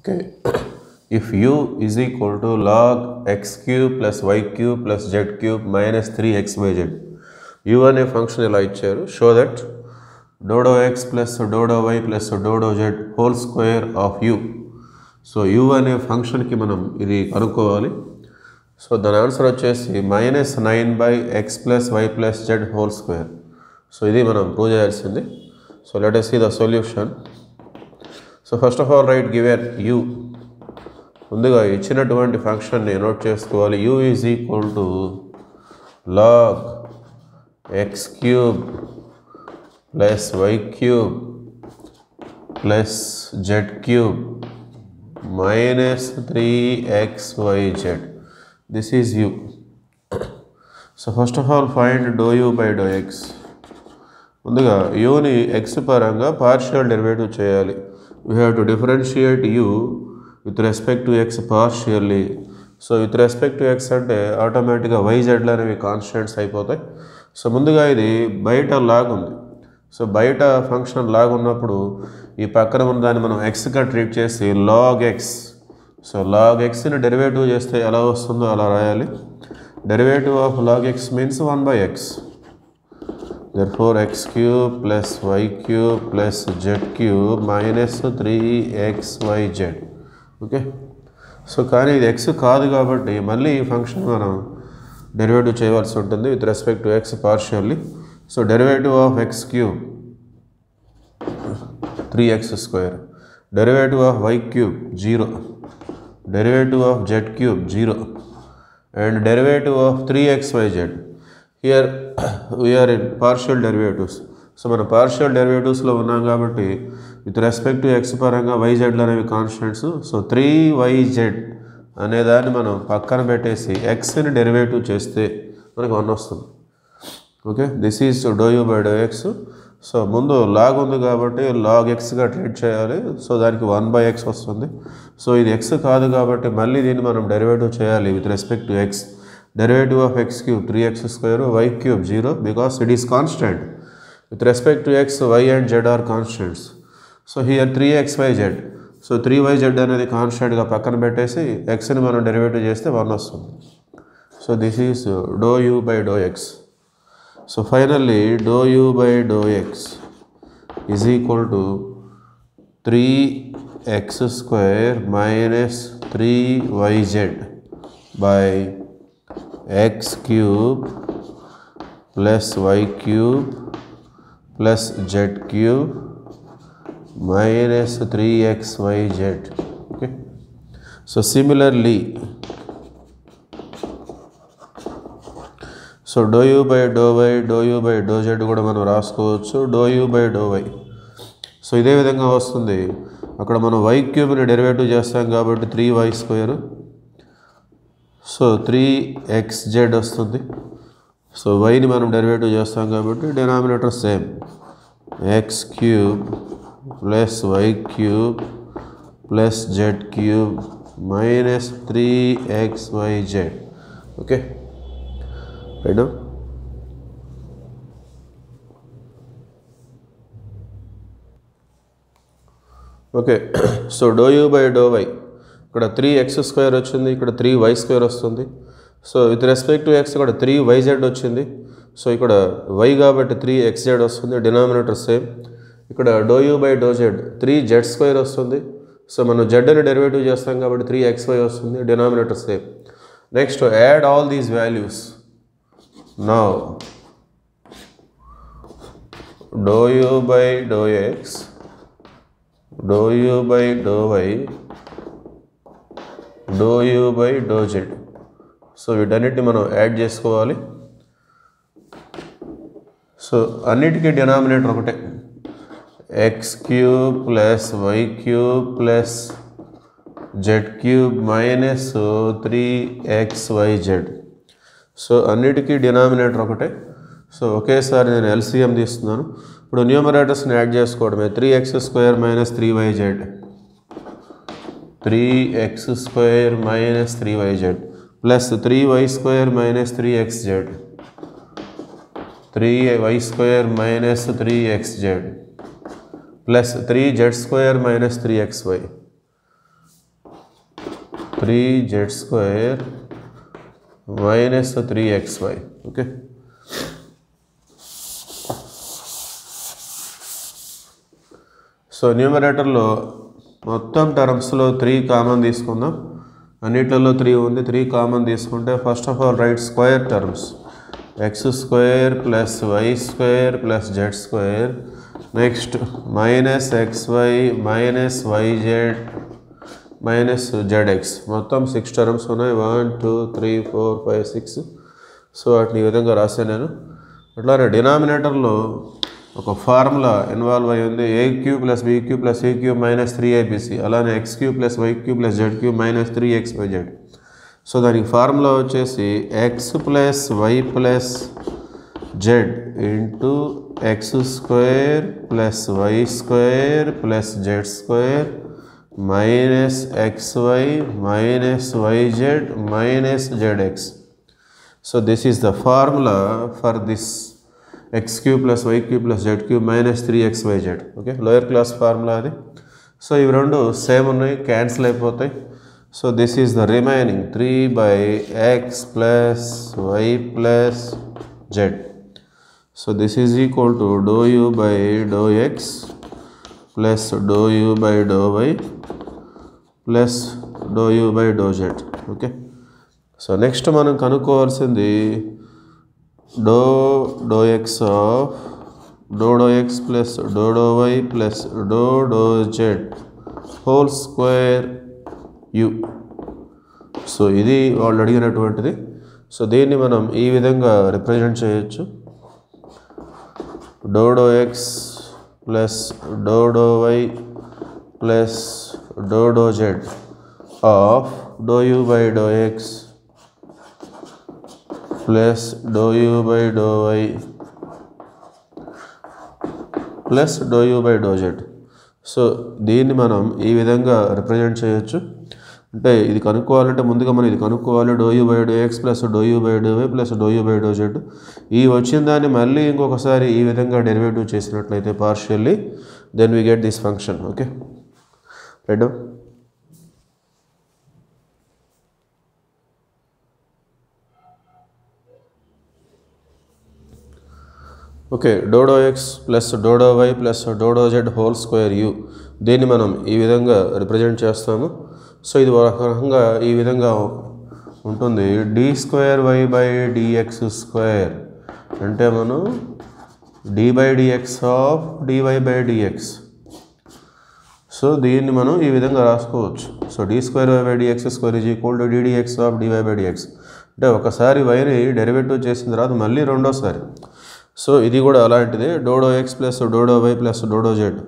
Okay. If u is equal to log x cube plus y cube plus z cube minus 3xyz, u అనే function ఇలా ఇచ్చారు? Show that do do x plus do do y plus do do z whole square of u so u అనే ఫంక్షన్కి మనం ఇది కనుక్కోవాలి. So దాని answer వచ్చేసి minus nine by x plus y plus z whole square so ఇది మనం prove చేయాల్సింది. So let's see the solution so first of all write given u ముందుగా ఇచ్చినటువంటి ఫంక్షన్ని నోట్ చేసుకోవాలి. U is equal to log x cube plus y cube plus z cube minus three x y z this is u so first of all find do u by do x ముందుగా యూని x పరంగా partial derivative చేయాలి. We have to differentiate u with respect to x partially so with respect to x అంటే ఆటోమేటిక్గా వైజెడ్లు అనేవి constants అయిపోతాయి. So ముందుగా ఇది బయట లాగ్ ఉంది. సో బయట ఫంక్షన్ లాగ్ ఉన్నప్పుడు ఈ పక్కన ఉన్న దాన్ని మనం ఎక్స్గా ట్రీట్ చేసి లాగ్ ఎక్స్ సో లాగ్ ఎక్స్ని డెరివేటివ్ చేస్తే ఎలా వస్తుందో అలా రాయాలి. Derivative of log x means one by x therefore x cube plus y cube plus z cube minus 3xyz okay so కానీ ఇది ఎక్స్ కాదు కాబట్టి మళ్ళీ ఈ ఫంక్షన్ మనం డెరివేటివ్ చేయవలసి ఉంటుంది with respect to x partially so derivative of x cube three x square derivative of y cube zero derivative of z cube zero and derivative of three x y z here we are in partial derivatives so మనం partial డెరివేటివ్స్లో ఉన్నాం కాబట్టి with respect to X పరంగా వైజెడ్లు అనేవి constants so three YZ అనే దాన్ని మనం పక్కన పెట్టేసి ఎక్స్ని డెరివేటివ్ చేస్తే మనకి వన్ వస్తుంది. Okay this is do u by do x so ముందు లాగ్ ఉంది కాబట్టి లాగ్ ఎక్స్గా ట్రీట్ చేయాలి. సో దానికి వన్ బై ఎక్స్ వస్తుంది. సో ఇది ఎక్స్ కాదు కాబట్టి మళ్ళీ దీన్ని మనం డెరివేటివ్ చేయాలి with respect to x derivative of x cube three x square y cube zero because it is constant with respect to x y and z are constants so here three x y z so three y z అనేది కాన్స్టెంట్గా పక్కన పెట్టేసి ఎక్స్ని మనం derivative చేస్తే one వస్తుంది. So this is do u by do x so finally do u by do x is equal to three x square minus three y z by by x plus plus y cube plus three cube minus 3xyz okay? So similarly so do u by do y do u by do z కూడా మనం రాసుకోవచ్చు. Do u by do y so ఇదే విధంగా వస్తుంది. అక్కడ మనం why క్యూబ్ని derivative చేస్తాం కాబట్టి three y square so three x z వస్తుంది. సో వైని మనం డెరివేటివ్ చేస్తాం కాబట్టి denominator same x cube plus y cube plus z cube minus three x y z okay right okay so do u by do y ఇక్కడ three X square వచ్చింది ఇక్కడ three y square వస్తుంది. So with respect to x ఇక్కడ three why z వచ్చింది. So ఇక్కడ y కాబట్టి three x z వస్తుంది denominator same ఇక్కడ do u by do z three z square వస్తుంది. సో మనం జెడ్ అని డెరివేటివ్ చేస్తాం కాబట్టి త్రీ ఎక్స్ వై వస్తుంది denominator same next add all these values నా do u by do x do u by do y do u by do z so వీటన్నిటిని మనం add చేసుకోవాలి. సో అన్నిటికీ డినామినేటర్ ఒకటే. X cube plus y cube plus z cube minus three x y z. So అన్నిటికీ denominator ఒకటే. So ఒకేసారి నేను LCM తీస్తున్నాను. ఇప్పుడు న్యూమరేటర్స్ని యాడ్ చేసుకోవడమే. Three x square minus three y z. Three x square minus three y z plus three y square minus three x z three y square minus three x z plus three z square minus three x y three z square minus three x y okay so న్యూమరేటర్లో మొత్తం టర్మ్స్లో three common తీసుకుందాం. అన్నిట్లలో three ఉంది. Three common తీసుకుంటే first of all write square terms. X square plus y square plus z square. Next minus x y minus y z minus z x మొత్తం six terms ఉన్నాయి. One two three four five six so వాటిని ఈ విధంగా రాశాను నేను. అట్లానే డినామినేటర్లో ఒక formula involve అయి ఉంది a cube plus b cube plus a cube minus three a b c అలానే x cube plus y cube plus z cube minus three x y z so దానికి ఫార్ములా వచ్చేసి x plus y plus z into x square plus y square plus z square minus x y minus y z minus z x so this is the formula for this x cube plus y cube plus z cube minus three x y z okay lower class formula అది. So ఇవి రెండు same ఉన్నాయి cancel అయిపోతాయి. So this is the remaining three by x plus y plus z so this is equal to do u by do x plus do u by do y plus do u by do z okay so next మనం కనుక్కోవాల్సింది do do x of do do x plus do do y plus do do z whole square u. So ఇది వాళ్ళు అడిగినటువంటిది. So దీన్ని మనం ఈ విధంగా represent చేయొచ్చు. Do do x plus do do y plus do do z of do u by do x. Plus do u by do y plus do u by do z so దీన్ని మనం ఈ విధంగా represent చేయొచ్చు. అంటే ఇది కనుక్కోవాలంటే ముందుగా మనం ఇది కనుక్కోవాలి. Do u by do x plus do u by do y plus do u by do z ఈ వచ్చిన దాన్ని మళ్ళీ ఇంకొకసారి ఈ విధంగా డెరివేటివ్ చేసినట్లయితే partially then we get this function okay right okay do do x plus do do y plus do do z whole square u దీన్ని మనం ఈ విధంగా రిప్రజెంట్ చేస్తాము. సో ఇది ఒక రకంగా ఈ విధంగా ఉంటుంది. D square y by dx square అంటే మనం d by dx of dy by dx so దీన్ని మనం ఈ విధంగా రాసుకోవచ్చు. So d square y by dx square is equal to d dx of dy by dx అంటే ఒకసారి వైని డెరివేటివ్ చేసిన తర్వాత మళ్ళీ రెండోసారి. సో ఇది కూడా అలాంటిదే. Do do x plus do do y plus do do z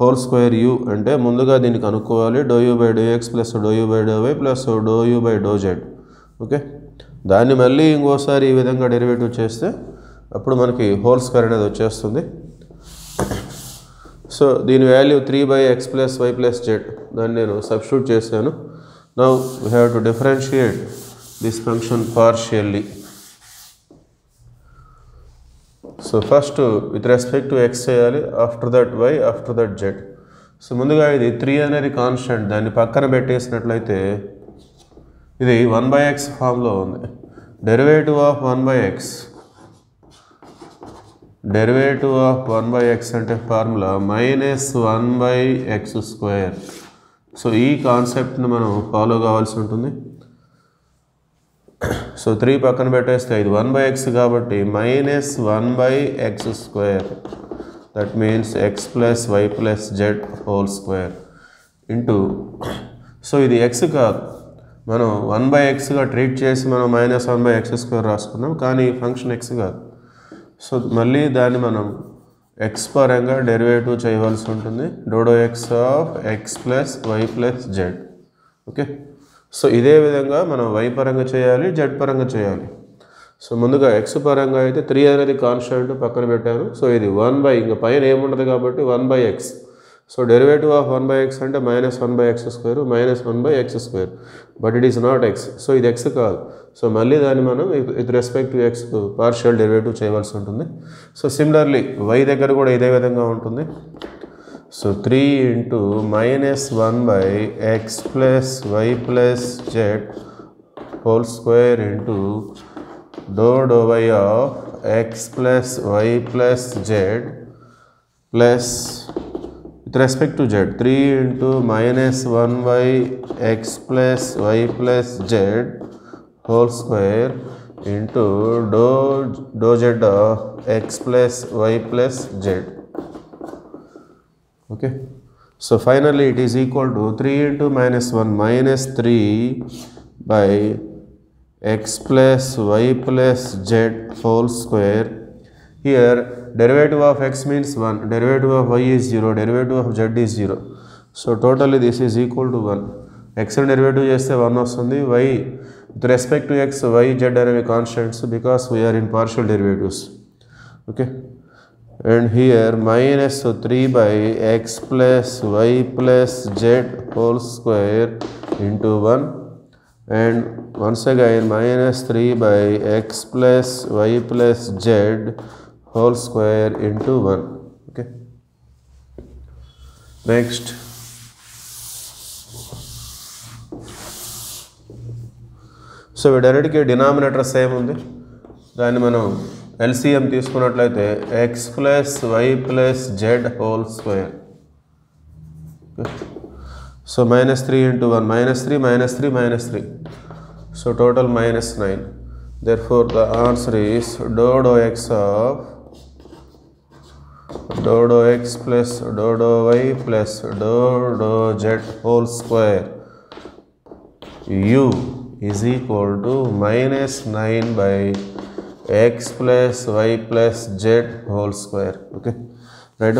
whole square u అంటే ముందుగా దీన్ని కనుక్కోవాలి. Do u by do x plus do u by do y plus do u by do z okay? దాన్ని మళ్ళీ ఇంకోసారి ఈ విధంగా derivative చేస్తే అప్పుడు మనకి హోల్ స్క్వేర్ అనేది వచ్చేస్తుంది. సో దీని value three by x plus y plus z దాన్ని నేను సబ్స్టిట్యూట్ చేశాను. Now we have to differentiate this function partially so first with respect to x చేయాలి after that y after that z so ముందుగా ఇది three అనేది constant దాన్ని పక్కన పెట్టేసినట్లయితే ఇది వన్ బై ఎక్స్ ఫామ్లో ఉంది. Derivative of one by x derivative of one by x అంటే formula minus one by x square so ఈ కాన్సెప్ట్ని మనం ఫాలో కావాల్సి ఉంటుంది. సో త్రీ పక్కన పెట్టేస్తే ఇది వన్ బై ఎక్స్ కాబట్టి minus one by x square that means x plus y plus z whole square into so ఇది ఎక్స్ కాదు. మనం వన్ బై ఎక్స్గా ట్రీట్ చేసి మనం minus one by x square రాసుకున్నాం కానీ ఫంక్షన్ ఎక్స్ కాదు. సో మళ్ళీ దాన్ని మనం ఎక్స్ పరంగా డెరివేటివ్ చేయవలసి ఉంటుంది. Do do x of x plus y plus z okay so ఇదే విధంగా మనం వై పరంగా చేయాలి జెడ్ పరంగా చేయాలి. సో ముందుగా ఎక్స్ పరంగా అయితే త్రీ అనేది కాన్స్టెంట్ పక్కన పెట్టాను. సో ఇది వన్ బై ఇంకా పైన ఏముండదు కాబట్టి one by x so derivative of one by x అంటే minus one by x square minus one by x square but it is not x so ఇది ఎక్స్ కాదు. సో మళ్ళీ దాన్ని మనం with respect to x partial derivative చేయవలసి ఉంటుంది. So similarly why దగ్గర కూడా ఇదే విధంగా ఉంటుంది. So 3 into minus 1 by x plus y plus z whole square into dou dou y of x plus y plus z plus with respect to z 3 into minus 1 by x plus y plus z whole square into dou dou z of x plus y plus z okay so finally it is equal to 3 into minus 1 minus 3 by x plus y plus z whole square here derivative of x means 1 derivative of y is 0 derivative of z is 0 so totally this is equal to 1 x derivative చేస్తే one వస్తుంది y with respect to x y z అనేవి constants because we are in partial derivatives okay and here minus 3 by x plus y plus z whole square into 1 and once again minus 3 by x plus y plus z whole square into 1 okay next so వీటన్నిటికీ denominator same ఉంది దాన్ని మనం LCM తీసుకున్నట్లయితే x plus y plus z whole square so minus three into one minus three minus three minus three so total minus nine therefore the answer is do do x of do do x plus do do y plus do do z whole square u is equal to minus nine by x plus y plus z whole square. Okay. Right